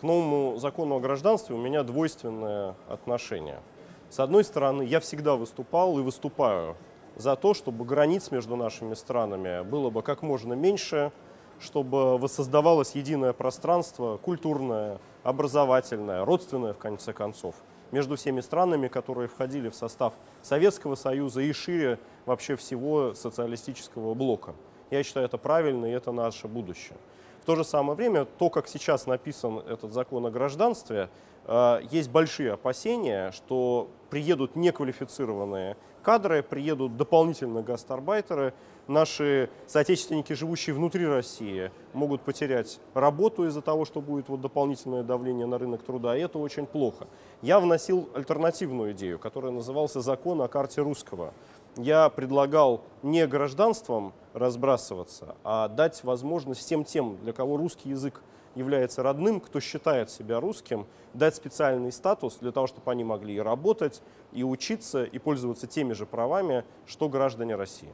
к новому закону о гражданстве у меня двойственное отношение. С одной стороны, я всегда выступал и выступаю за то, чтобы границ между нашими странами было бы как можно меньше, чтобы воссоздавалось единое пространство, культурное, образовательное, родственное, в конце концов, между всеми странами, которые входили в состав Советского Союза и шире вообще всего социалистического блока. Я считаю, это правильно, и это наше будущее. В то же самое время, то, как сейчас написан этот закон о гражданстве, э, есть большие опасения, что приедут неквалифицированные кадры, приедут дополнительно гастарбайтеры, наши соотечественники, живущие внутри России, могут потерять работу из-за того, что будет вот дополнительное давление на рынок труда, и это очень плохо. Я вносил альтернативную идею, которая назывался «Закон о карте русского». Я предлагал не гражданством разбрасываться, а дать возможность всем тем, для кого русский язык является родным, кто считает себя русским, дать специальный статус для того, чтобы они могли и работать, и учиться, и пользоваться теми же правами, что граждане России.